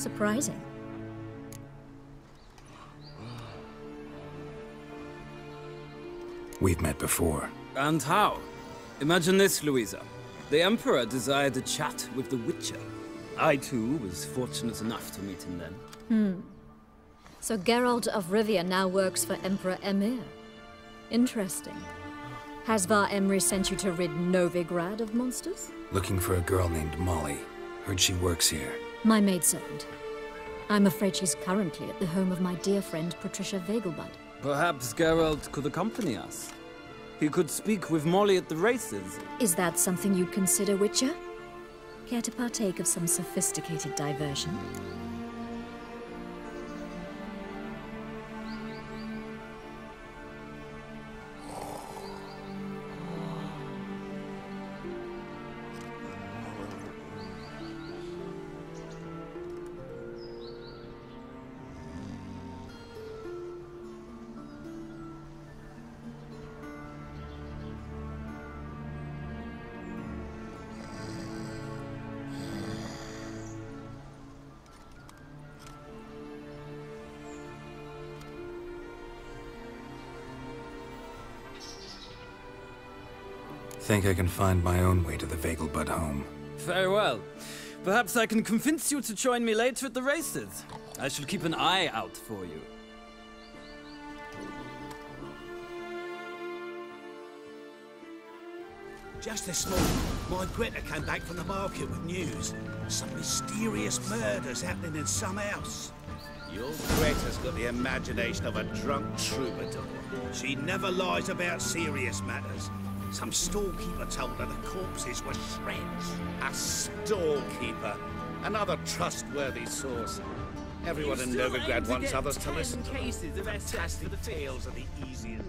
Surprising. We've met before. And how? Imagine this, Louisa. The Emperor desired a chat with the Witcher. I, too, was fortunate enough to meet him then. Hmm. So Geralt of Rivia now works for Emperor Emhyr. Interesting. Has Var Emreis sent you to rid Novigrad of monsters? Looking for a girl named Molly. Heard she works here. My maidservant. I'm afraid she's currently at the home of my dear friend Patricia Vegelbud. Perhaps Geralt could accompany us. He could speak with Molly at the races. Is that something you'd consider, Witcher? Care to partake of some sophisticated diversion? I think I can find my own way to the Vegelbud home. Very well. Perhaps I can convince you to join me later at the races. I shall keep an eye out for you. Just this morning, my Greta came back from the market with news. Some mysterious murders happening in some house. Your Greta's got the imagination of a drunk troubadour. She never lies about serious matters. Some storekeeper told her the corpses were shreds. A storekeeper? Another trustworthy source. Everyone in Novigrad wants others to listen to cases them. of Fantastic tales are the easiest.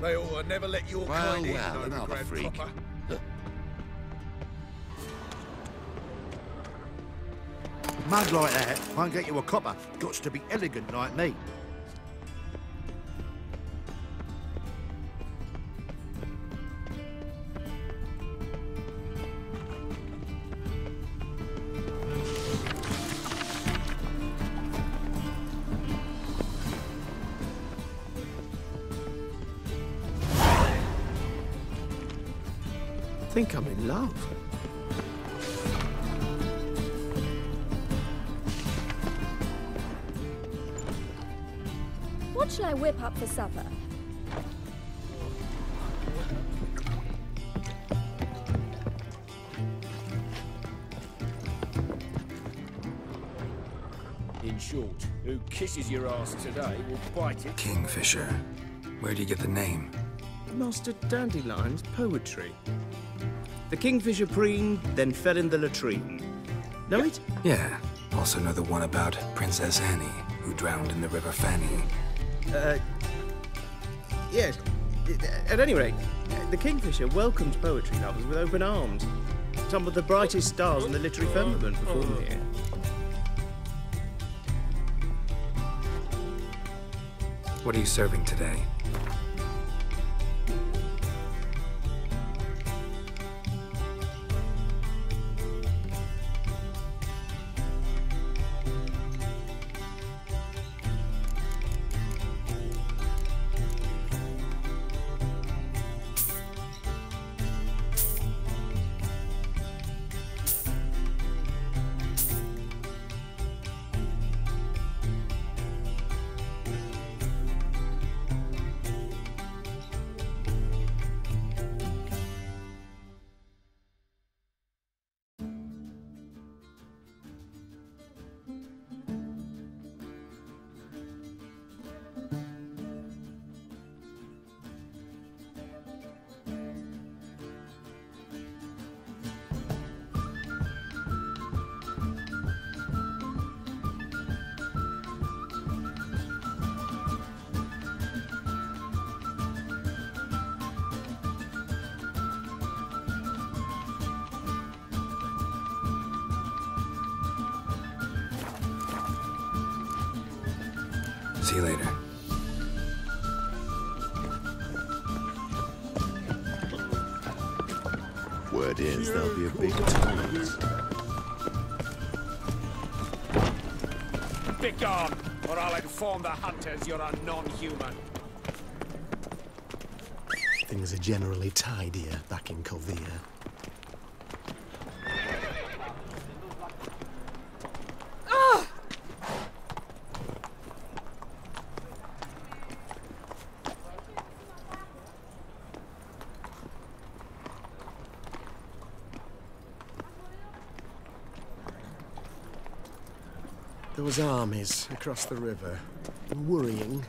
They ought to never let your Well, kind in, well, another Novigrad freak. proper. Mug like that won't get you a copper. Gots to be elegant like me. I think I'm in love. Supper? In short, who kisses your ass today will bite it. Kingfisher. Where do you get the name? Master Dandelion's poetry. The kingfisher preened, then fell in the latrine. Know it? Yeah. Also know the one about Princess Annie, who drowned in the River Fanny. Uh, yes. At any rate, the Kingfisher welcomes poetry lovers with open arms. Some of the brightest stars in the literary firmament perform here. What are you serving today? See you later. Word is there'll be a big tournament. Begone, or I'll inform the hunters you're a non-human. Things are generally tidier back in Calvia. There was armies across the river. Worrying.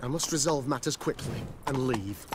I must resolve matters quickly and leave.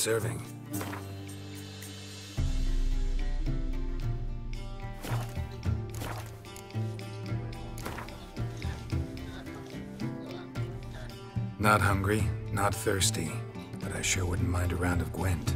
Serving? Not hungry, not thirsty, but I sure wouldn't mind a round of Gwent.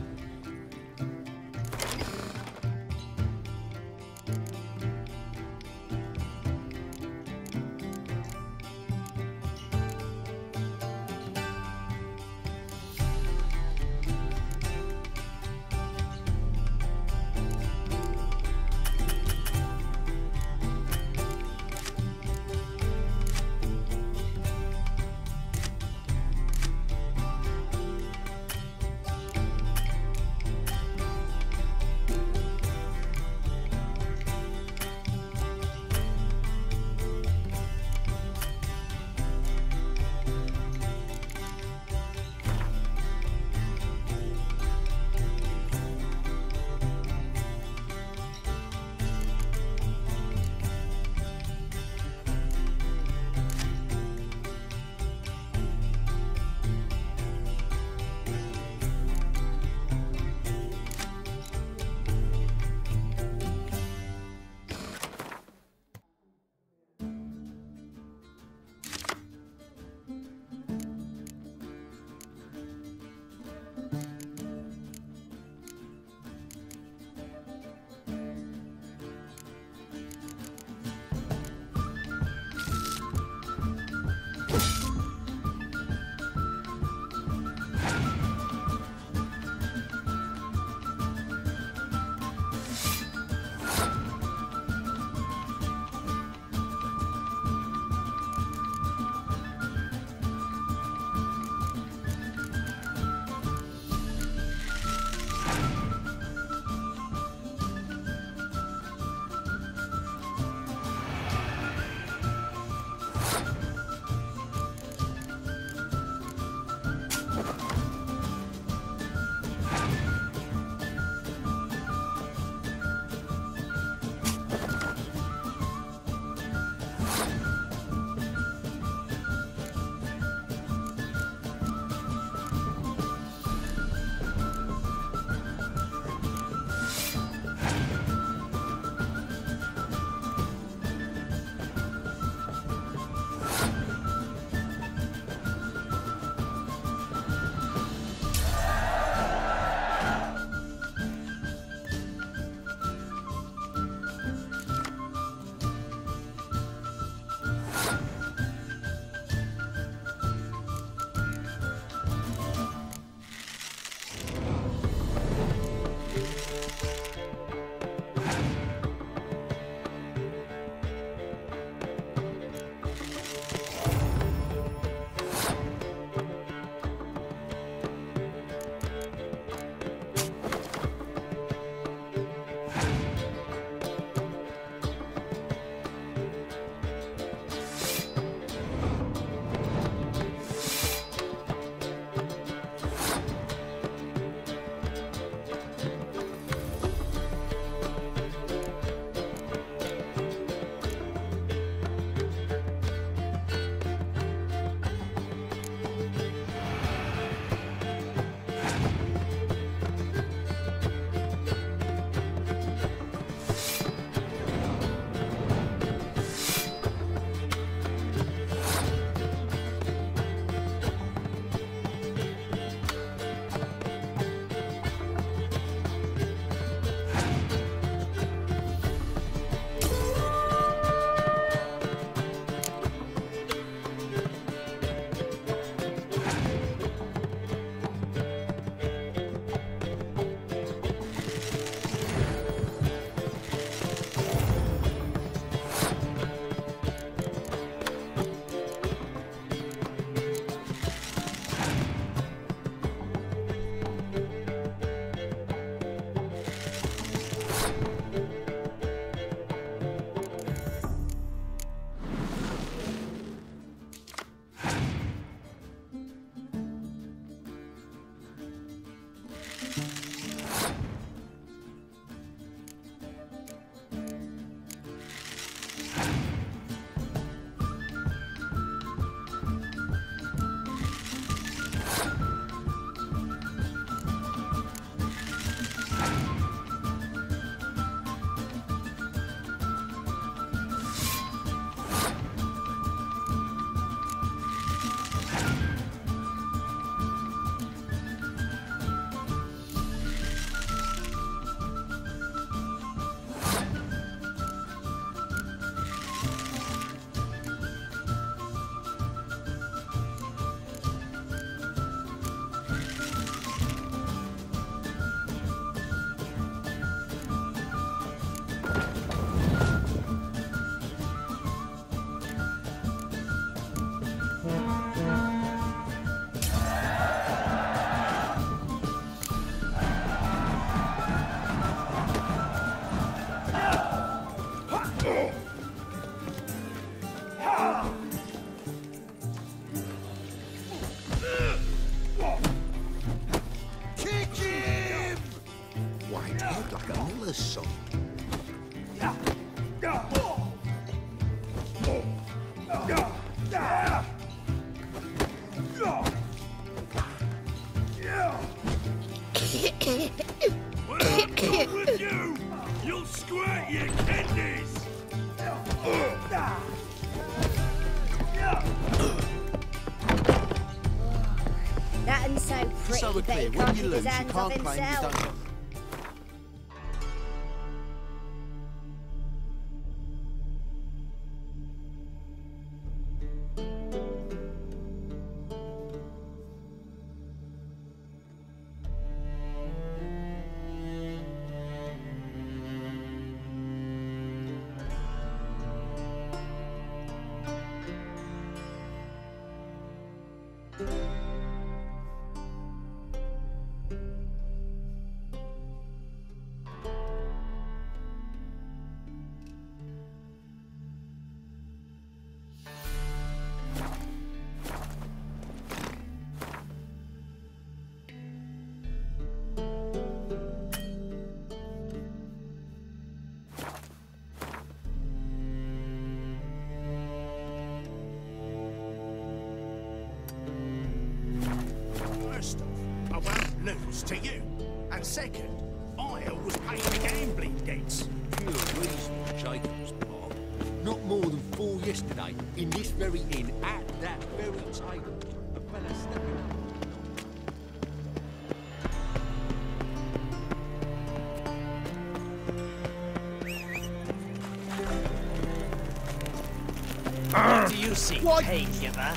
white head like a miller's son. You? So pretty, so but he can't keep his hands himself. You see Painkiller?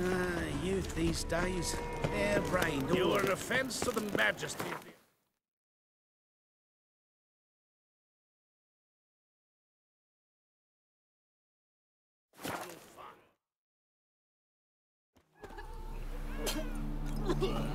Ah, youth these days. Hair-brained. You're an offence to the majesty of the... Welcome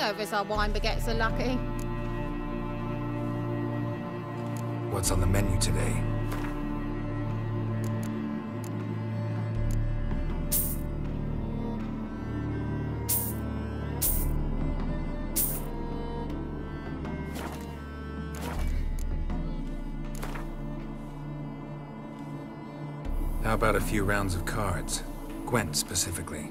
hangovers our wine baguettes are lucky. What's on the menu today? How about a few rounds of cards? Gwent specifically.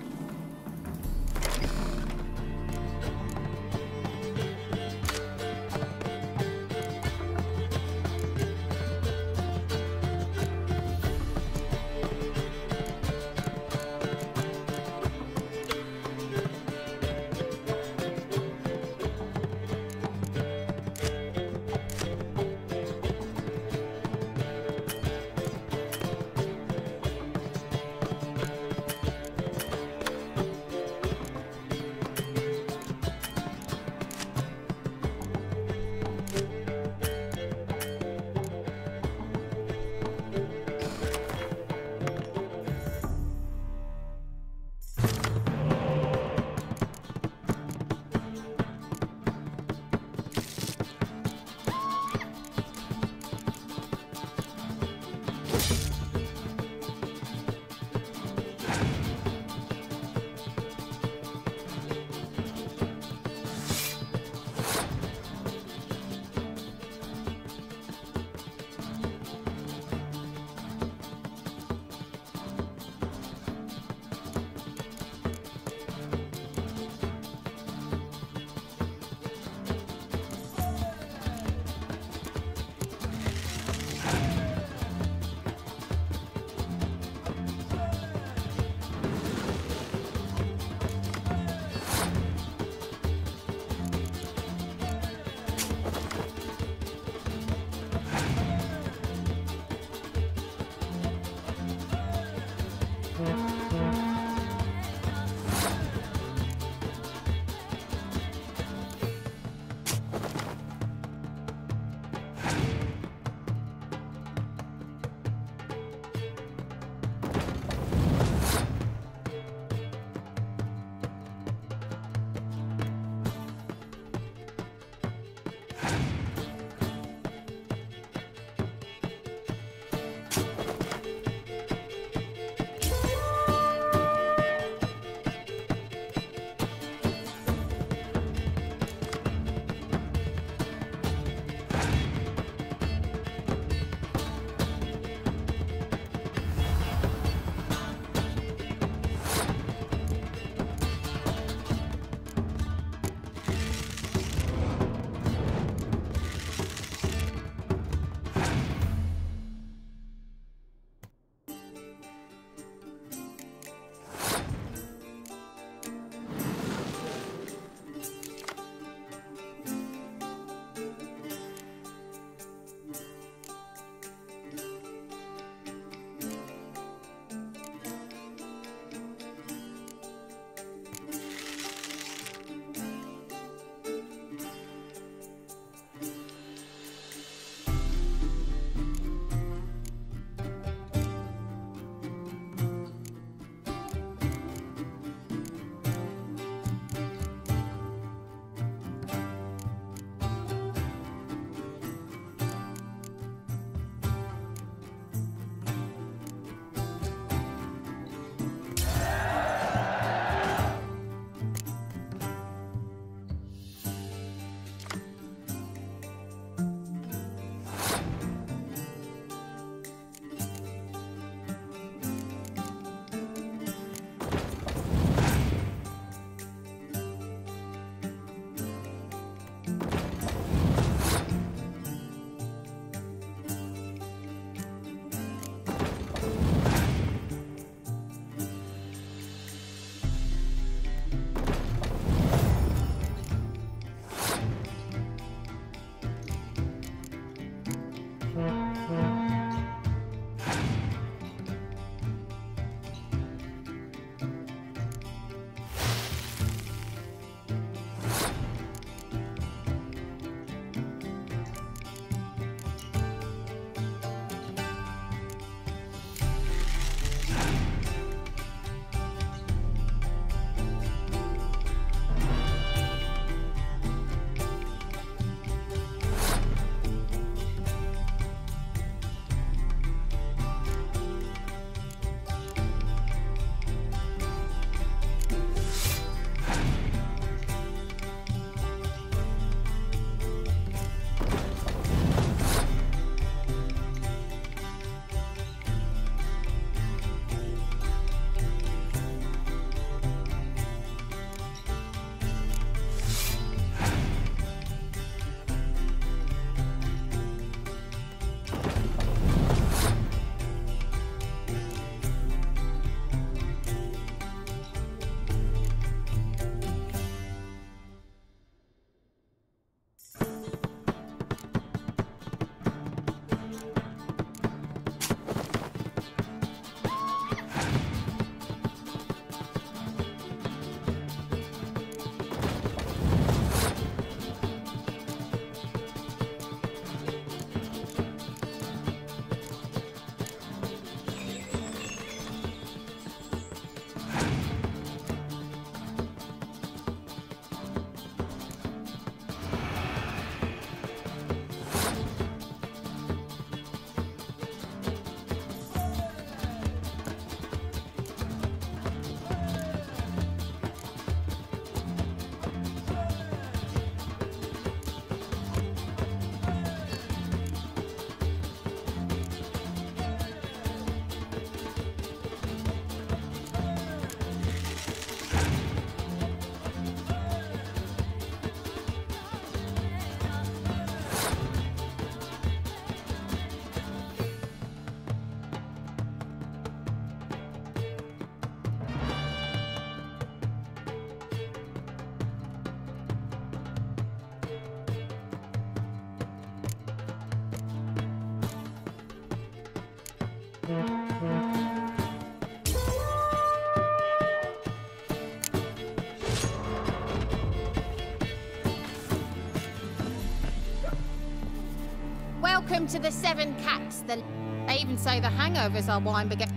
Welcome to the Seven Cats. The... They even say the hangovers are wine beget.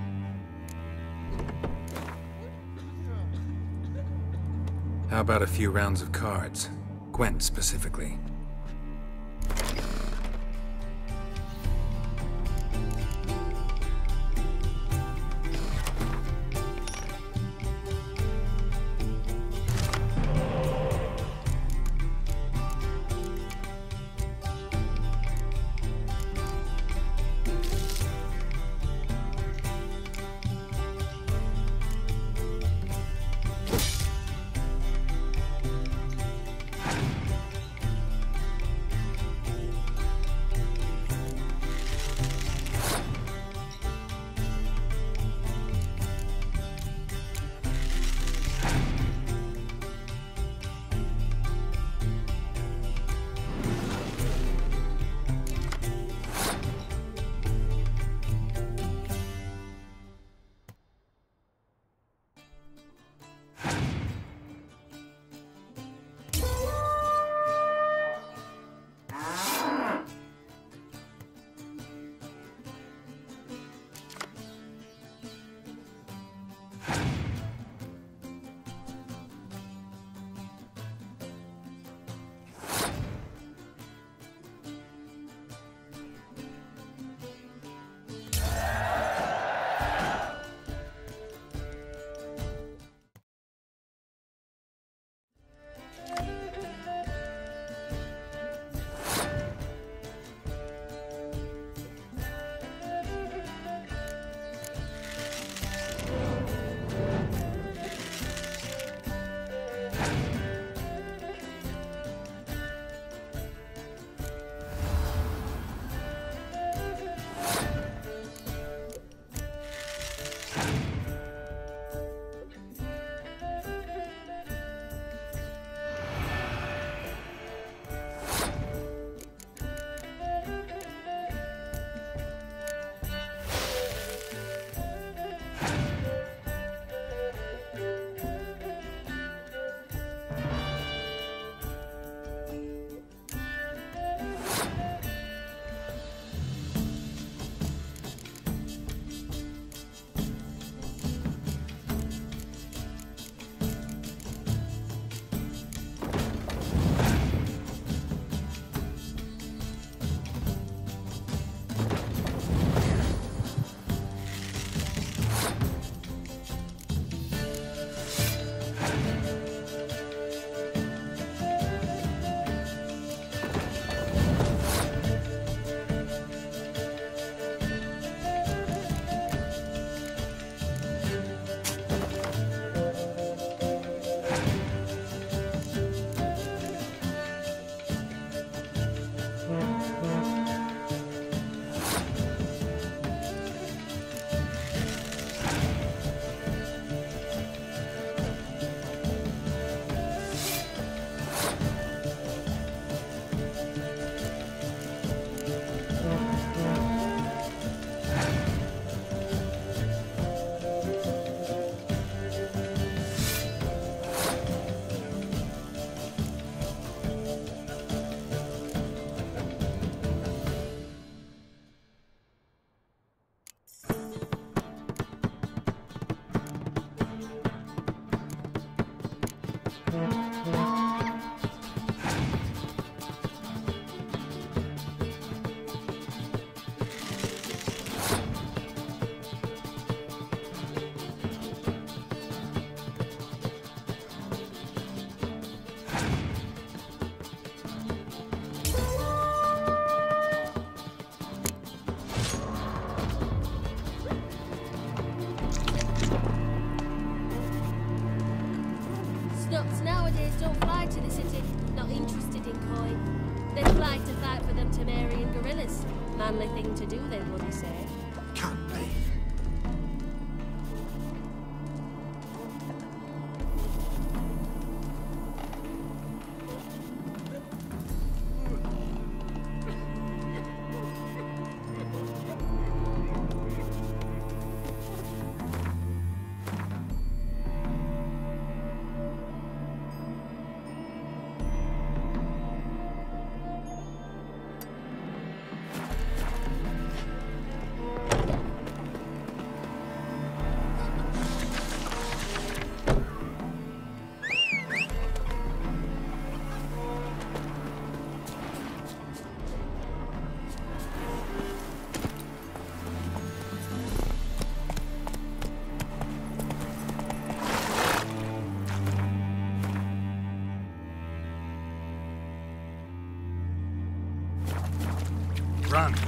How about a few rounds of cards? Gwent specifically.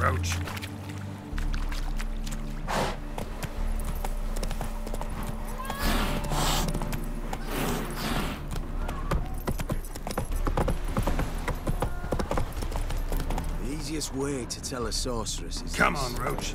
Run, Roach. The easiest way to tell a sorceress is... Come this. on, Roach.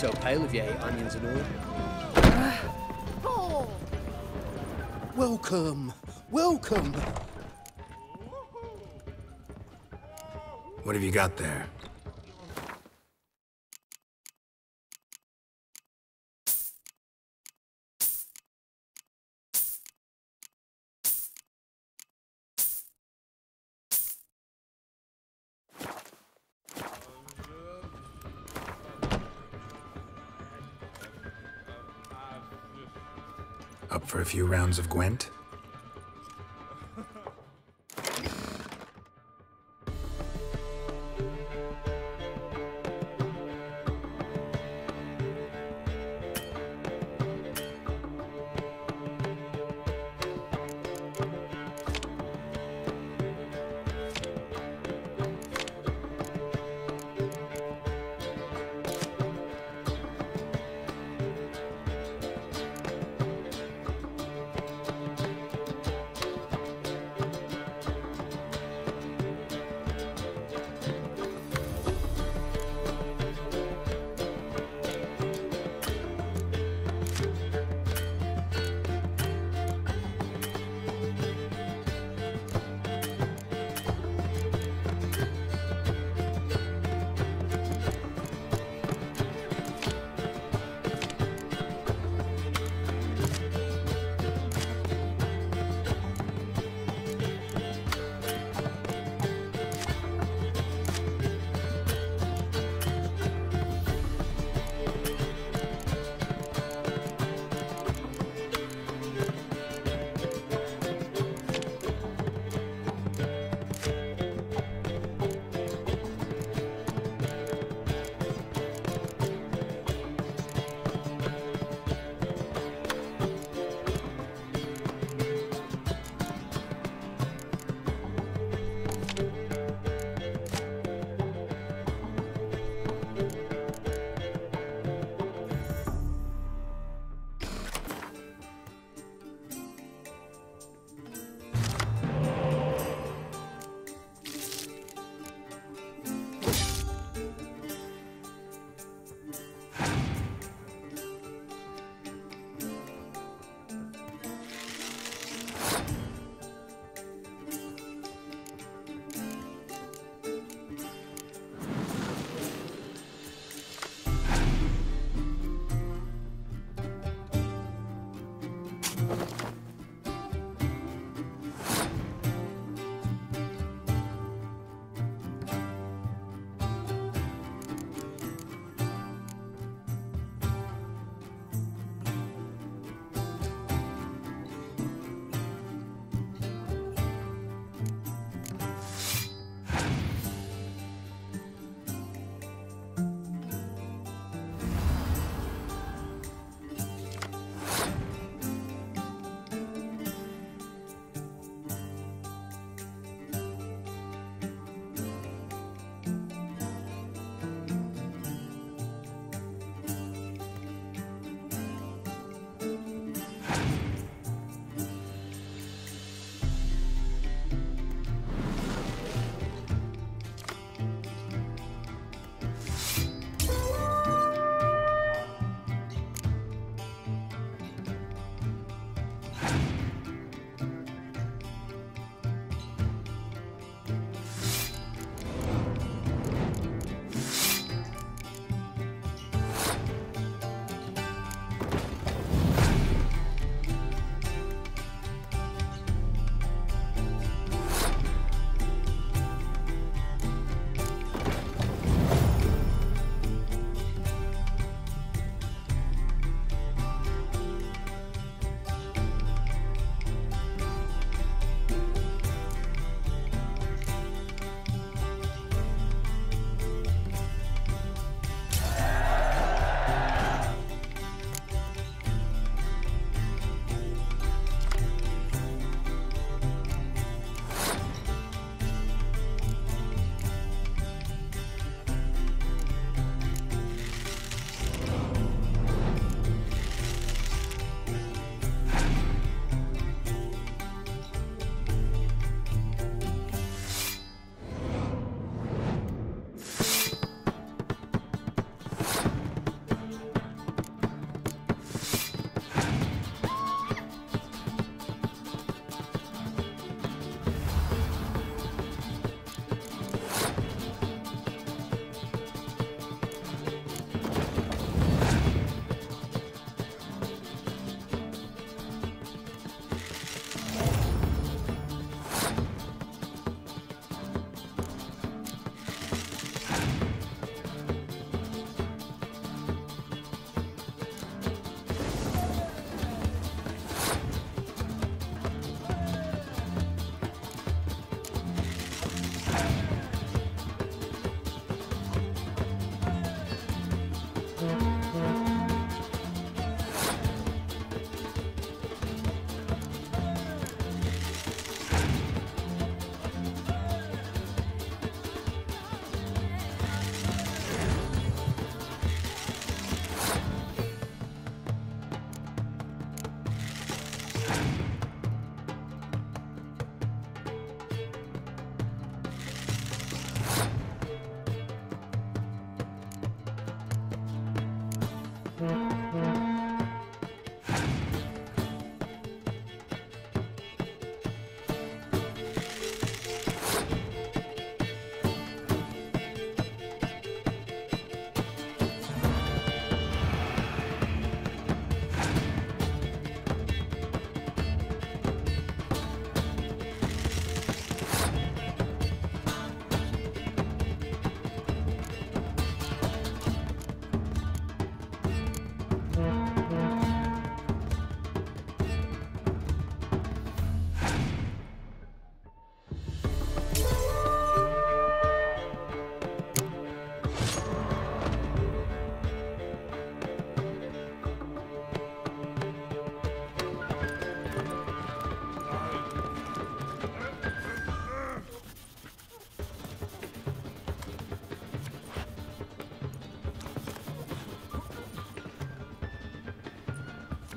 So pale if you ate onions and all. Welcome! Welcome! What have you got there? Few rounds of Gwent?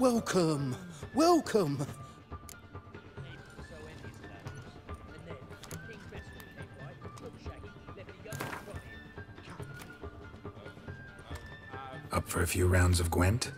Welcome, welcome. Up for a few rounds of Gwent?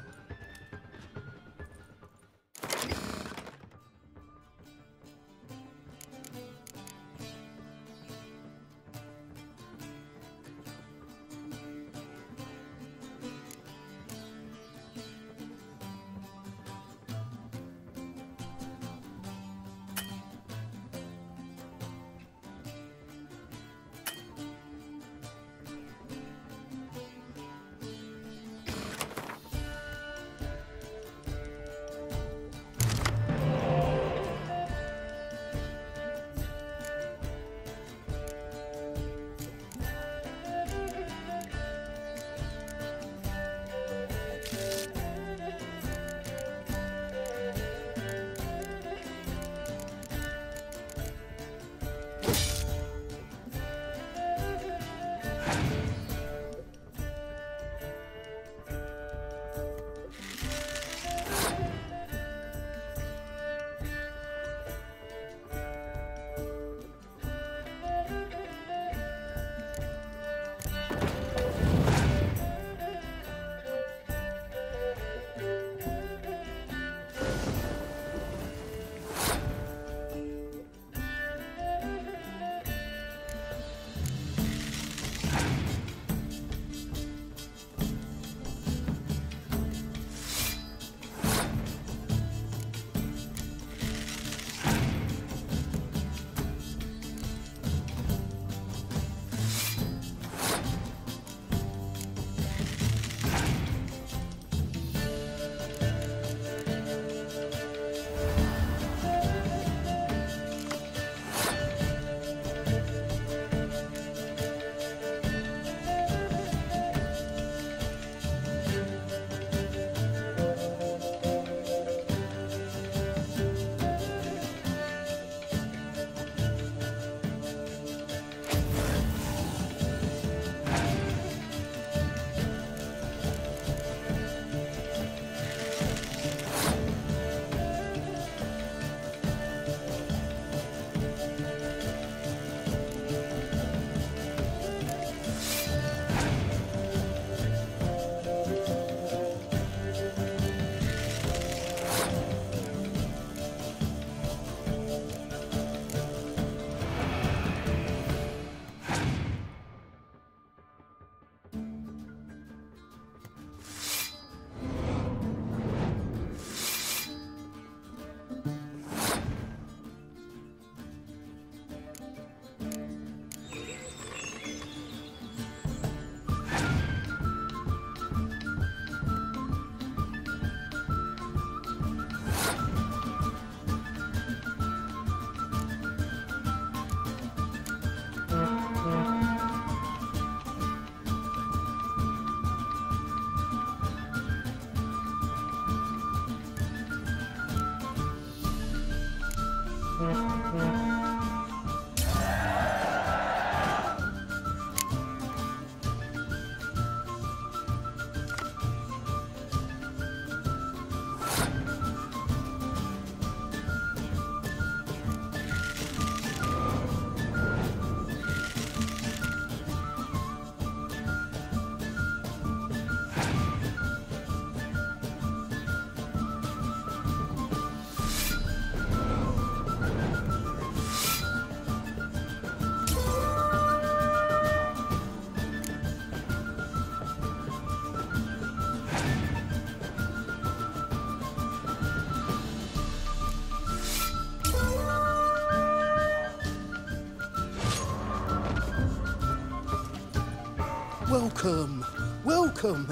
Welcome, welcome.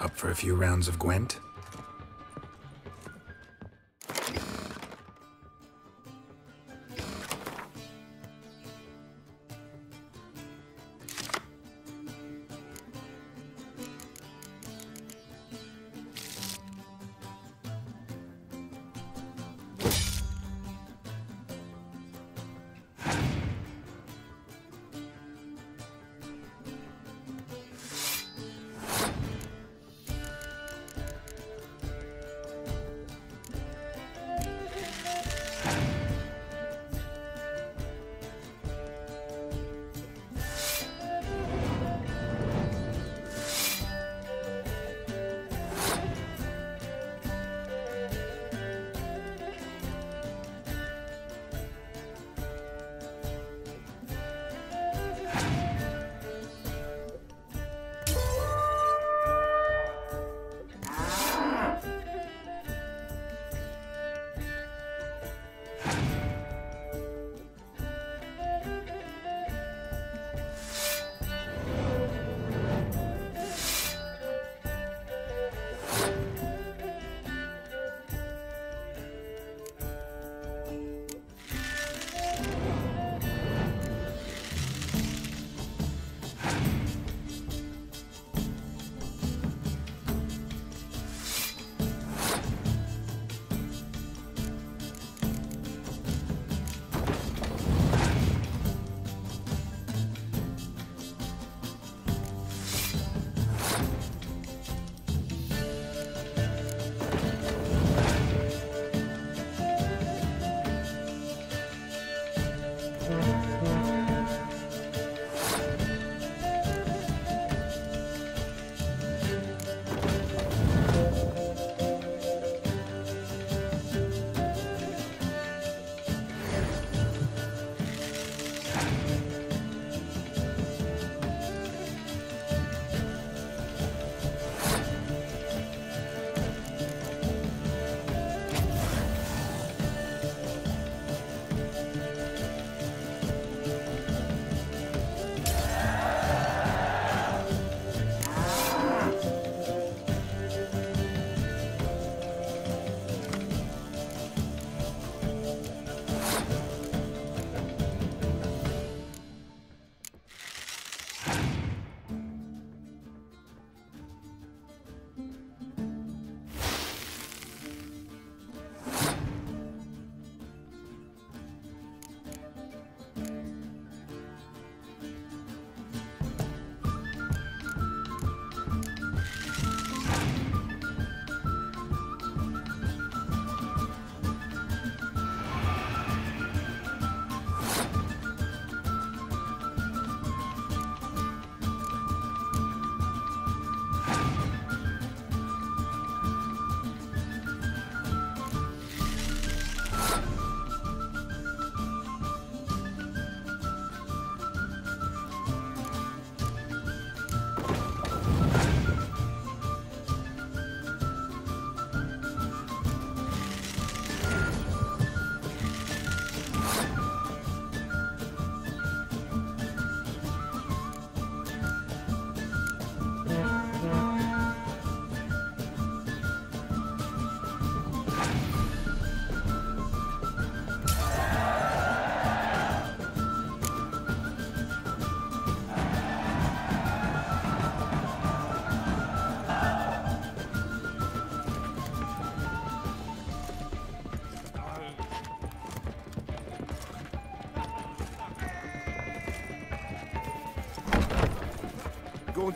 Up for a few rounds of Gwent?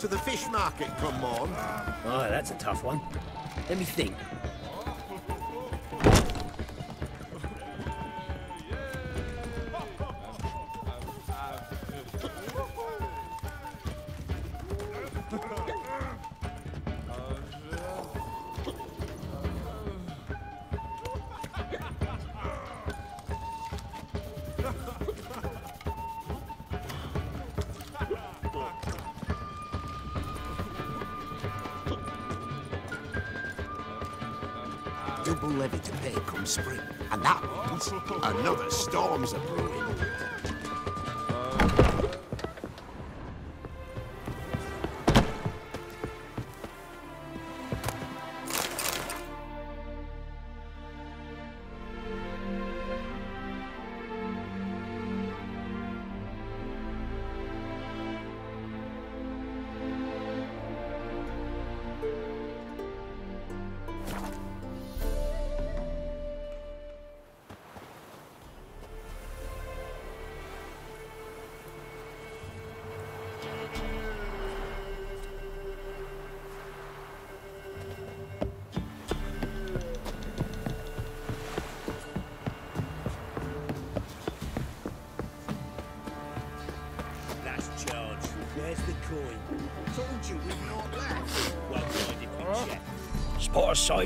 To the fish market, come on? Oh, that's a tough one. Let me think. Levy to pay come spring. And that means another storm's a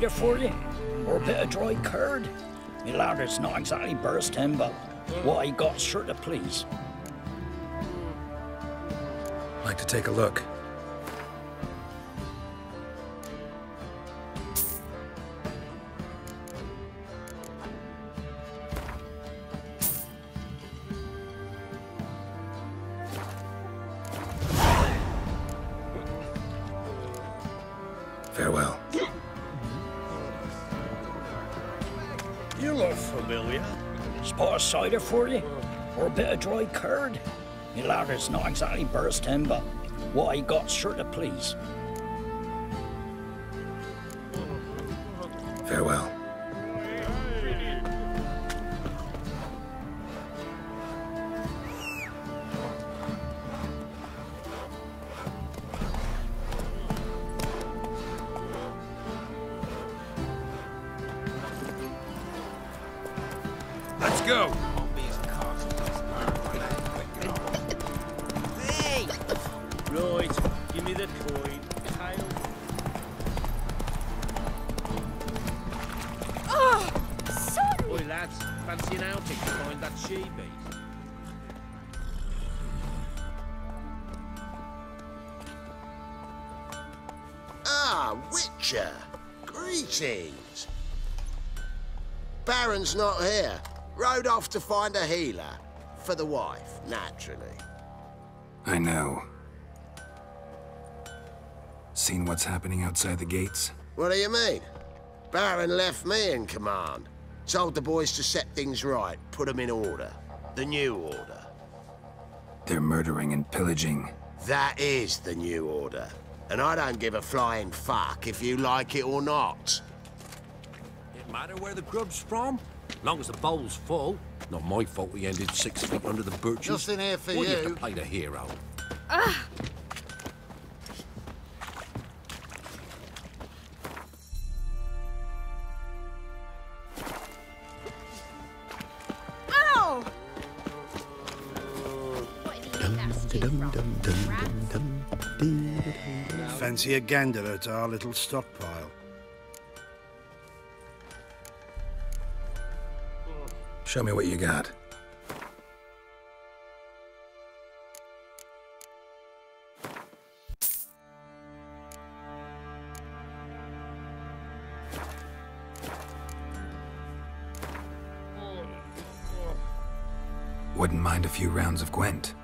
Spot a cider for you? Or a bit of dry curd? Me lad, it's not exactly burst him, but what I got sure to please. Like to take a look. Farewell. look familiar. Spot a cider for you? Or a bit of dry curd? Me lad, it's not exactly burst him, but what I got sure to please. Farewell. Not here. Rode off to find a healer. For the wife, naturally. I know. Seen what's happening outside the gates? What do you mean? Baron left me in command. Told the boys to set things right, put them in order. The new order. They're murdering and pillaging. That is the new order. And I don't give a flying fuck if you like it or not. It matter where the grub's from? Long as the bowl's full. Not my fault we ended six feet under the birches. Nothing here for Why do you you. have to play the hero? Ah! Fancy a gander at our little stockpile. Show me what you got. Wouldn't mind a few rounds of Gwent.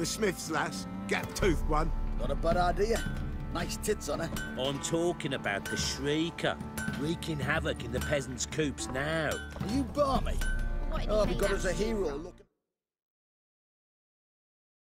The Smith's lass, gap-toothed one. Not a bad idea. Nice tits on her. I'm talking about the Shrieker, wreaking havoc in the peasants' coops now. Are you balmy? What Oh, he we mean got us a hero. Look.